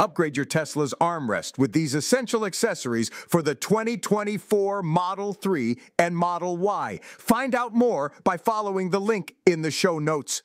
Upgrade your Tesla's armrest with these essential accessories for the 2024 Model 3 and Model Y. Find out more by following the link in the show notes.